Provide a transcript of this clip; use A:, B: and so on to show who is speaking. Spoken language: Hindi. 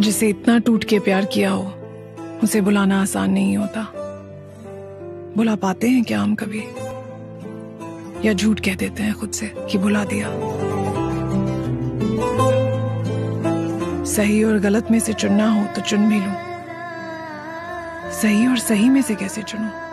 A: जिसे इतना टूट के प्यार किया हो, उसे बुलाना आसान नहीं होता। बुला पाते हैं क्या हम कभी? या झूठ कह देते हैं खुद से कि बुला दिया? सही और गलत में से चुनना हो तो चुन भी लूँ। सही और सही में से कैसे चुनूं?